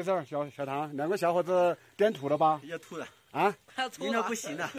回事儿？小小唐，两个小伙子颠吐了吧？要吐了啊！应该不行 了。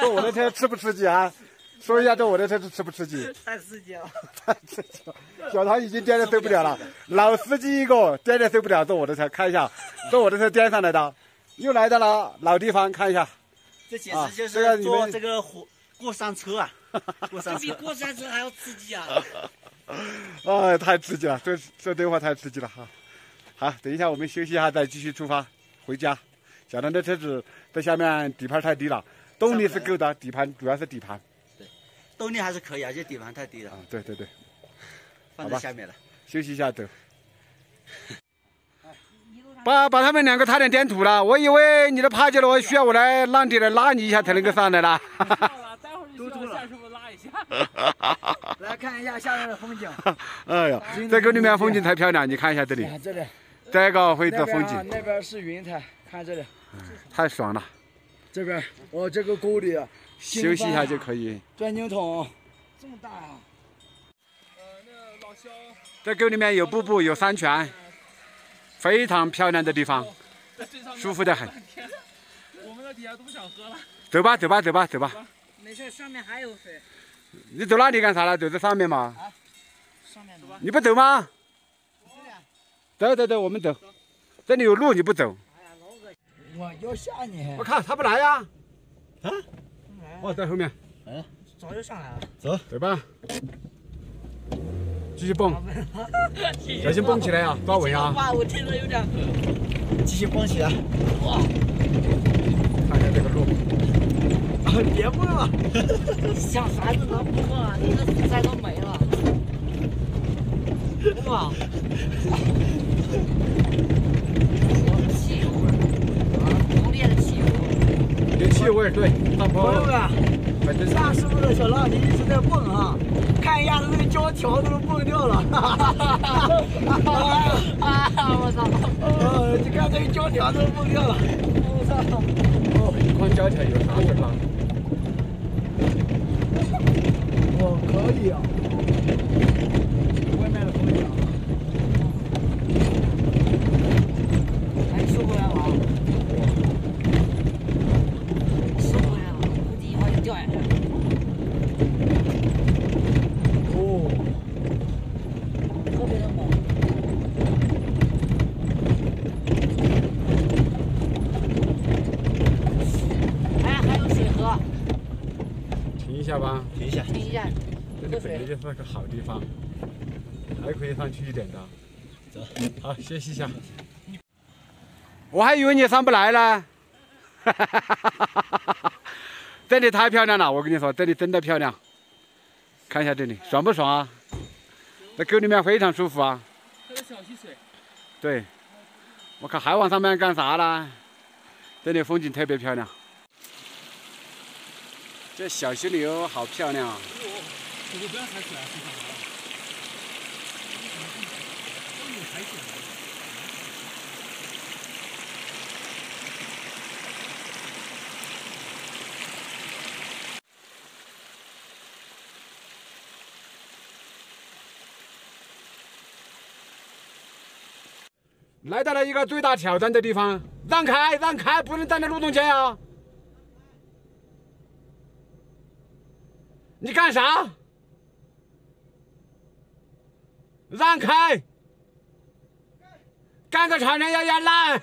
坐我的车吃不吃鸡啊？说一下坐我的车吃不吃鸡？太刺激了，太刺激了！小唐已经颠得受不了了，老司机一个颠得受不了，坐我的车看一下，坐我的车颠上来的，又来到了老地方看一下。这简直就是坐这个火过山车啊！过山车比过山车还要刺激啊！哎，太刺激了！这这对话太刺激了哈。好，等一下我们休息一下，再继续出发回家。小唐的车子在下面，底盘太低了，动力是够的，底盘主要是底盘。对，动力还是可以啊，就底盘太低了。啊，对对对，放在下面了。休息一下走。把把他们两个差点颠吐了，我以为你的趴下了，需要我来浪底来拉你一下才能够上来 了。都吐了，师傅拉一下。来看一下下面的风景。哎呀，这沟里面风景太漂亮，你看一下这里。这里。这个会做风景。那边是云彩，看这里。太爽了。这边，哦，这个沟里。休息一下就可以。钻井筒。这么大啊！呃，那老肖。这沟里面有瀑布，有山泉。非常漂亮的地方，舒服的很。我们在底下都不想喝了。走吧，走吧，走吧，走吧。没事，上面还有水。你走那里干啥了？走这上面嘛。啊，上面走吧。你不走吗？走走走，我们走。这里有路，你不走。我要吓你。我看他不来呀。啊？哦，在后面。嗯。早就上来了。走，走吧。继续蹦，小心蹦起来啊！抓稳啊！哇，我听着有点。继续蹦起来！哇！看一下这个路。别蹦了！小孩子能不蹦啊？你的素材都没了。哇！汽油味啊，浓烈的汽油味有汽油味对，大朋友们。大师傅的小浪，你一直在蹦啊！看一下子那个胶条都蹦掉了，哈哈哈哈哈！我操！哦，你看这个胶条都蹦掉了，我操！哦，一筐胶条有啥事吗？哦，可以啊。外面的风景。还收回来了。掉下去！哦，特别的猛！哎，还有水喝。停一下吧，停一下，停一下。这里本来就是个好地方，还可以上去一点的。走，好，休息一下。我还以为你上不来呢。哈哈哈哈哈哈！这里太漂亮了，我跟你说，这里真的漂亮。看一下这里，爽不爽啊？这沟里面非常舒服啊。这是小溪水。对。我看还往上面干啥呢？这里风景特别漂亮。这小溪流好漂亮啊。这个不要抬起来，非常好。来到了一个最大挑战的地方，让开，让开，不能站在路中间啊！你干啥？让开！干个船人要压烂！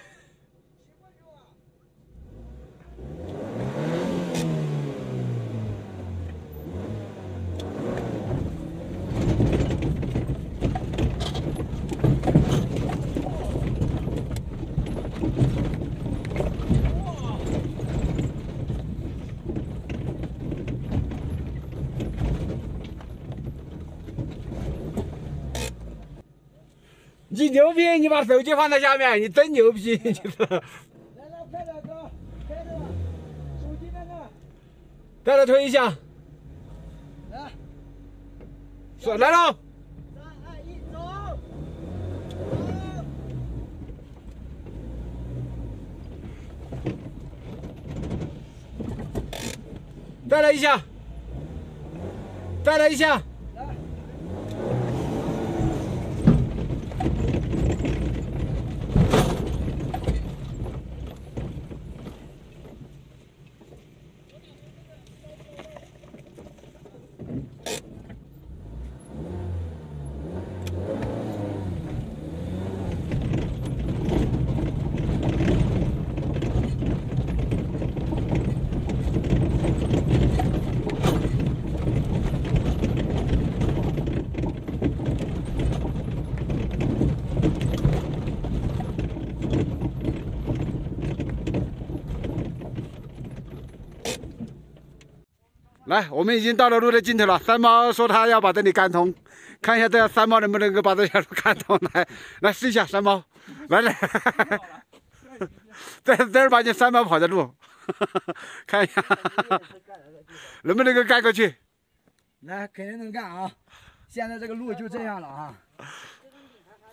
你牛逼！你把手机放在下面，你真牛逼！你是。来来，快点哥，开着，手机在那。再来推一下。来。说来喽。三二一，走。再来一下。再来一下。来，我们已经到了路的尽头了。三毛说他要把这里干通，看一下这三毛能不能够把这条路干通。来，来试一下三毛，来来，在这儿八经三毛跑的路，看一下能不能够干过去。来，肯定能干啊！现在这个路就这样了啊，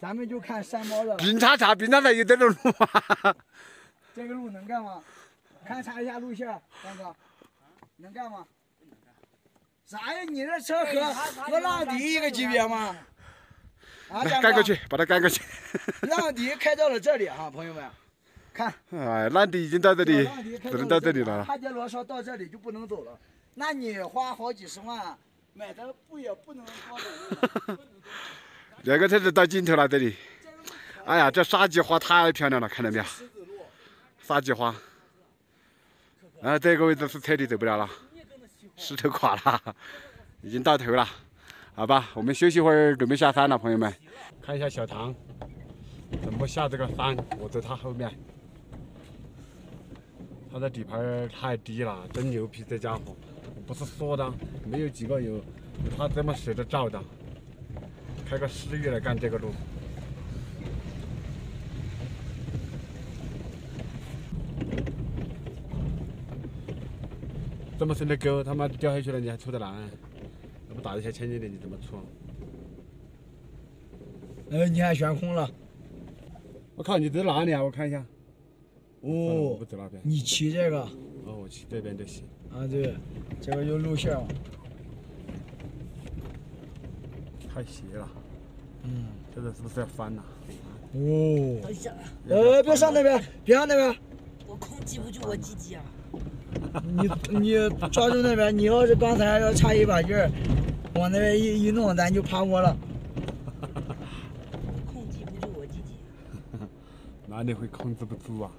咱们就看山猫的了。冰叉叉，冰叉叉有这种路吗？这个路能干吗？勘察一下路线，三哥，能干吗？啥呀？你这车和和浪迪一个级别吗？啊，来，江哥干过去，把它干过去。浪迪开到了这里哈，朋友们，看，哎，浪迪已经到这里只能到到这里了。帕杰罗说到这里就不能走了，那你花好几十万买的不也不能光走？两个车子到尽头了，这里。哎呀，这沙棘花太漂亮了，看到没有？沙棘花。啊，这个位置是车里走不了了，石头垮了，已经到头了。好吧，我们休息会儿，准备下山了，朋友们。看一下小唐怎么下这个山，我在他后面。他的底盘太低了，真牛皮，这家伙，不是说的，没有几个有有他这么舍得照的。开个思域来干这个路。这么深的沟，他妈掉下去了，你还出得来？那不打一下千斤顶，你怎么出？呃，你还悬空了我靠，你在哪里啊？我看一下。哦不，走那边。你骑这个哦，我骑这边就行。啊？对，这个有路线了，太斜了，嗯，这个是不是要翻了？哦，等一下，呃，别上那边，别上那边。我控制不住我鸡鸡啊！你你抓住那边，你要是刚才要差一把劲儿，往那边一一弄，咱就趴窝了。控制不住我自己。哪里会控制不住啊？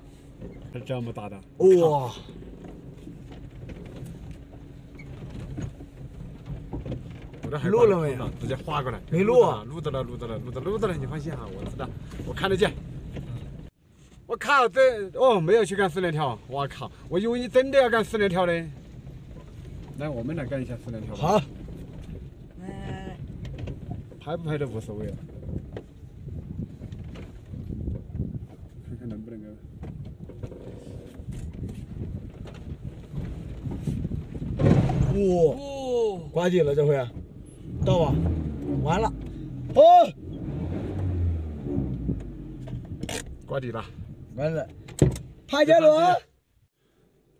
还这么大的。哇、我都害怕录了没有？直接划过来。没录啊？录到了，录到了，录到了，录到了，你放心哈，我知道，我看得见。我靠，这哦没有去干四连跳，我靠，我以为你真的要干四连跳嘞。来，我们来干一下四连跳吧。好，来来来，拍不拍都无所谓了。看看能不能够。哇、哦，刮底了这回，到吧？完了，哦，刮底了。完了，帕杰罗，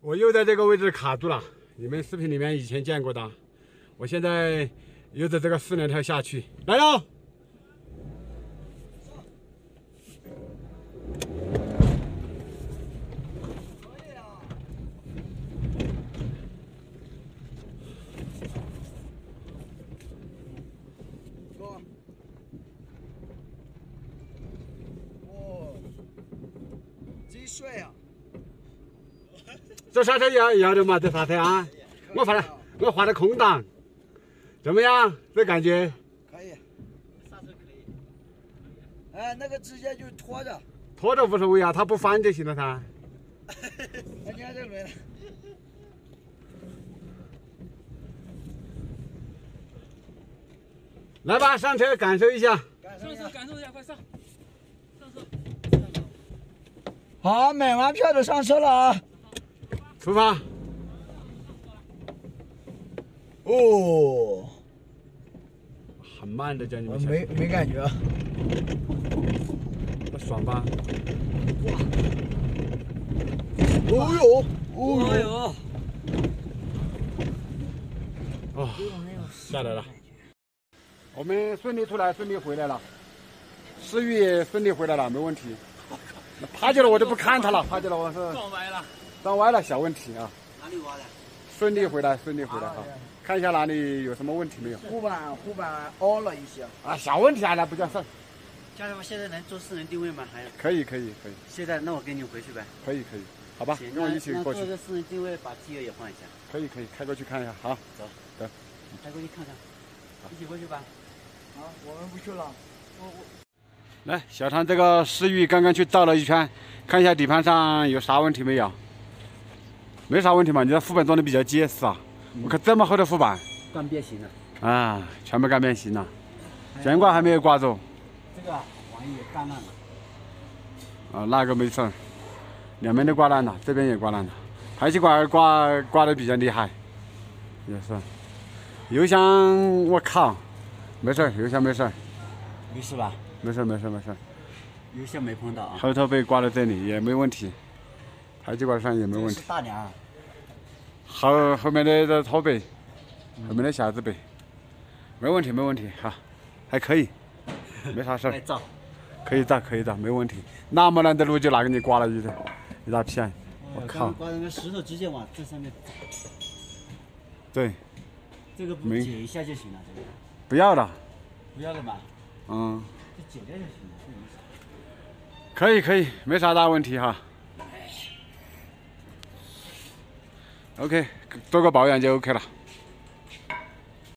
我又在这个位置卡住了，你们视频里面以前见过的，我现在又在这个四连跳下去，来了。这刹车要要的嘛，这刹车啊，我画了，我画的空档，怎么样？这感觉？可以，刹车可以哎，那个直接就拖着，拖着无所谓啊，它不翻就行了噻。哎，你看这轮，来吧，上车感受一下。感受一下。上车感受一下，快上！上车！好，买完票就上车了啊！出发。哦，很慢的叫你我们没没感觉，不爽吧？哦呦，哦哦呦，呦，哦，下来了。我们顺利出来，顺利回来了。思域也顺利回来了，没问题。那趴下了我就不看他了，趴下了我是撞歪了。撞歪了，小问题啊。哪里歪了？顺利回来，顺利回来哈。看一下哪里有什么问题没有？护板护板凹了一些，啊，小问题啊，那不叫事儿。家人们现在能做四人定位吗？还可以，可以，可以，现在那我跟你回去呗。可以，可以，好吧，行，跟我一起过去那那做。个四人定位，把机油也换一下，可以，可以，开过去看一下，好。走，走开过去看看，一起过去吧。啊，我们不去了。我我来，小唐这个思域刚刚去照了一圈，看一下底盘上有啥问题没有？没啥问题嘛，你的副板装的比较结实啊。我看这么厚的副板？干变形了。啊，全部干变形了，悬挂还没有挂住。这个玩意也干烂了，啊，那个没事儿？两边都刮烂了，这边也刮烂了，排气管刮刮的比较厉害，也是。油箱我靠，没事儿，油箱没事儿，没事吧？没事儿没事儿没事儿，油箱没碰到啊。后头被刮到这里也没问题，排气管上也没问题。大梁啊，后后面的这托背，后面的匣子背，没问题没问题哈，还可以，没啥事儿。可以打可以打，没问题。那么难的路就拿给你刮了一一大片，我靠。刮那个石头直接往这上面，对，这个不没解一下就行了，这个。不要了，不要了吧？嗯，就解掉就行了，可以可以，没啥大问题哈。OK，做个保养就 OK 了。